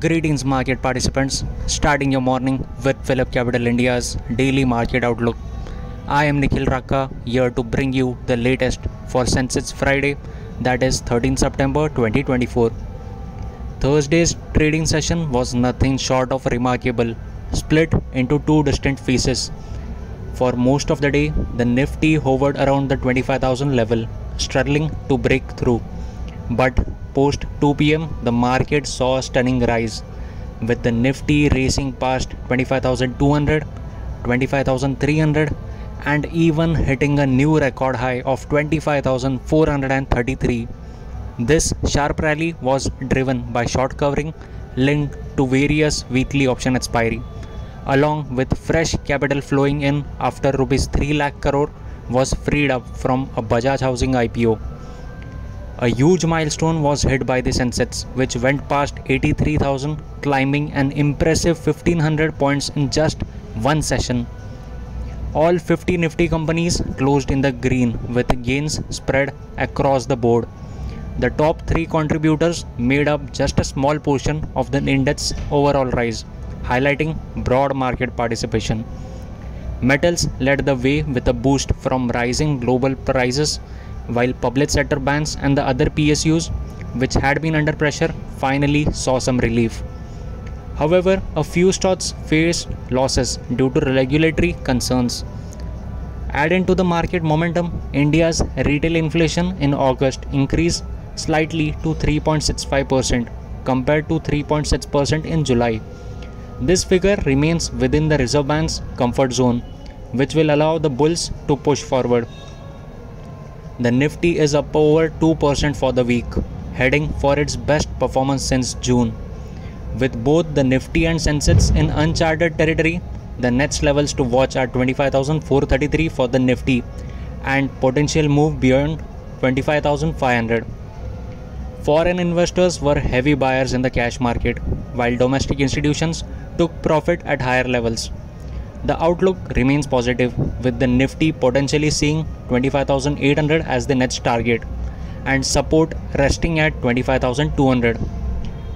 Greetings, market participants. Starting your morning with PhillipCapital India's daily market outlook. I am Nikhil Rakka here to bring you the latest for Sensex Friday, that is 13 September 2024. Thursday's trading session was nothing short of remarkable, split into two distinct phases. For most of the day, the Nifty hovered around the 25,000 level, struggling to break through. But post 2 pm, the market saw a stunning rise, with the Nifty racing past 25,200, 25,300, and even hitting a new record high of 25,433. This sharp rally was driven by short covering linked to various weekly option expiry, along with fresh capital flowing in after rupees 3 lakh crore was freed up from a Bajaj Housing IPO. A huge milestone was hit by the Sensex, which went past 83,000, climbing an impressive 1500 points in just one session. All 50 Nifty companies closed in the green with gains spread across the board. The top three contributors made up just a small portion of the index's overall rise, highlighting broad market participation. Metals led the way with a boost from rising global prices, while public sector banks and the other PSUs, which had been under pressure, finally saw some relief. However, a few stocks faced losses due to regulatory concerns. Adding to the market momentum, India's retail inflation in August increased slightly to 3.65% compared to 3.6% in July. This figure remains within the Reserve Bank's comfort zone, which will allow the bulls to push forward. The Nifty is up over 2% for the week, heading for its best performance since June. With both the Nifty and Sensex in uncharted territory, the next levels to watch are 25,433 for the Nifty and potential move beyond 25,500. Foreign investors were heavy buyers in the cash market, while domestic institutions took profit at higher levels. The outlook remains positive, with the Nifty potentially seeing 25,800 as the next target and support resting at 25,200.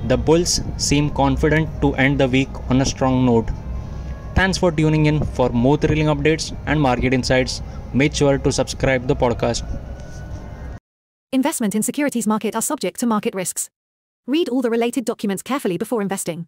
The bulls seem confident to end the week on a strong note. Thanks for tuning in. For more thrilling updates and market insights, make sure to subscribe the podcast. Investment in securities market are subject to market risks. Read all the related documents carefully before investing.